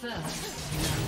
First,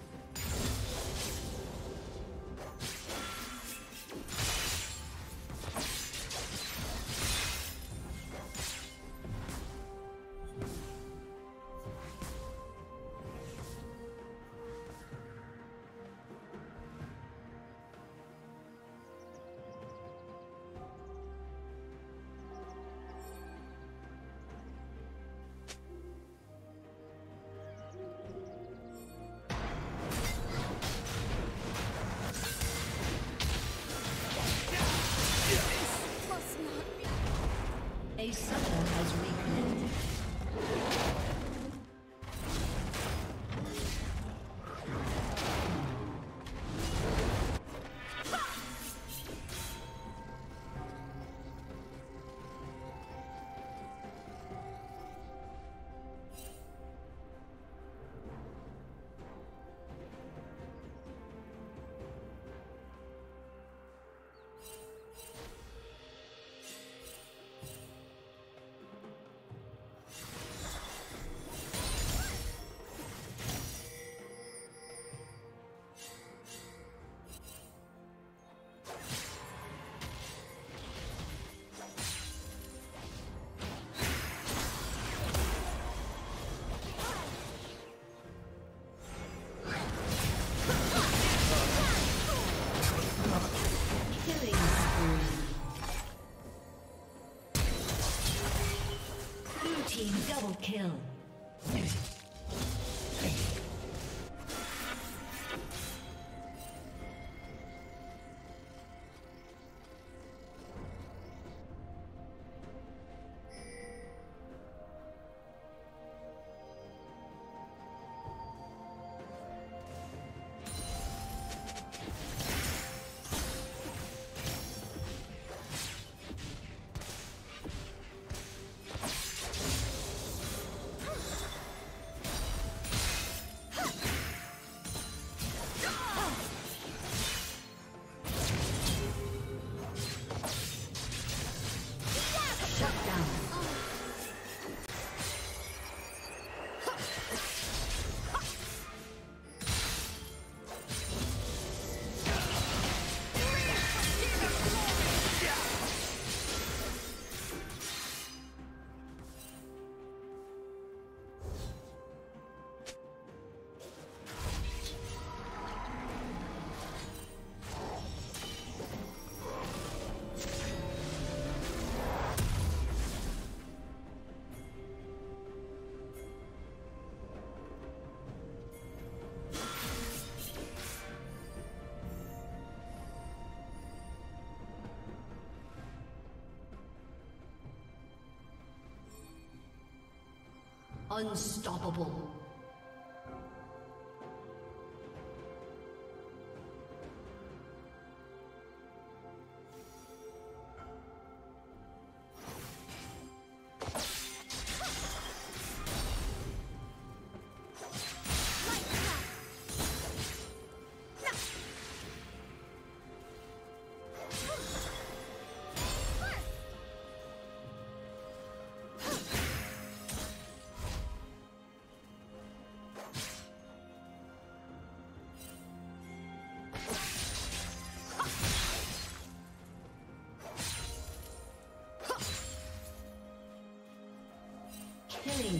Unstoppable. Killing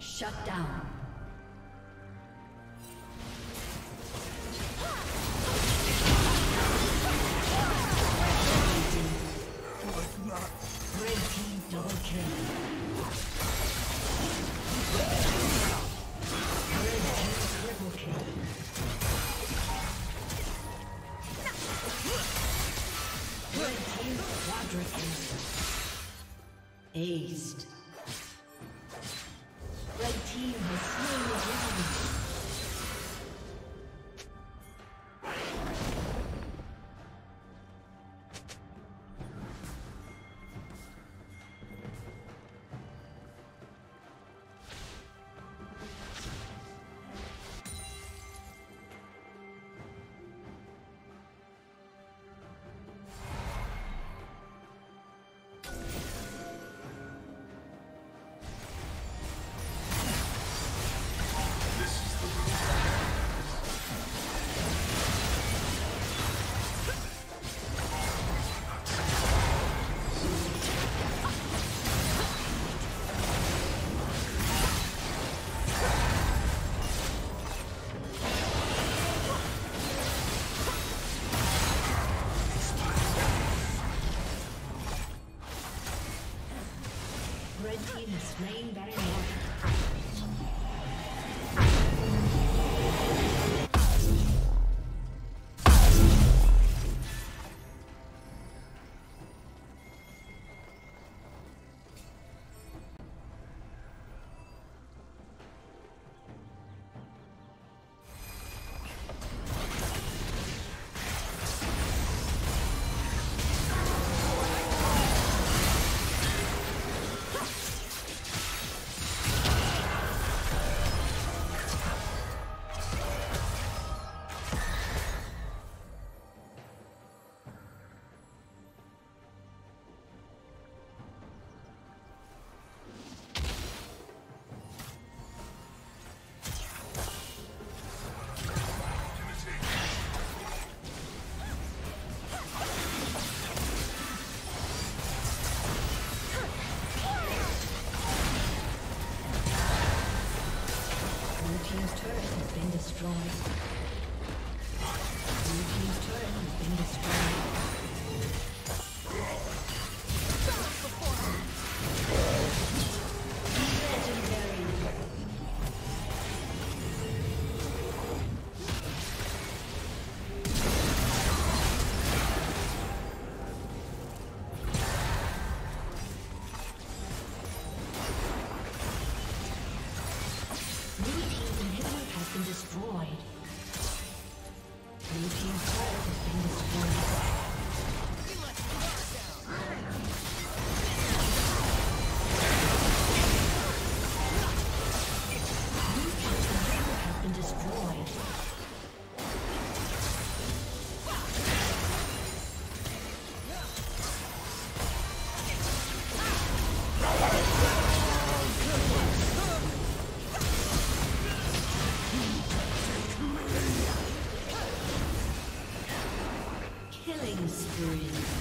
Shut down. Killing spree.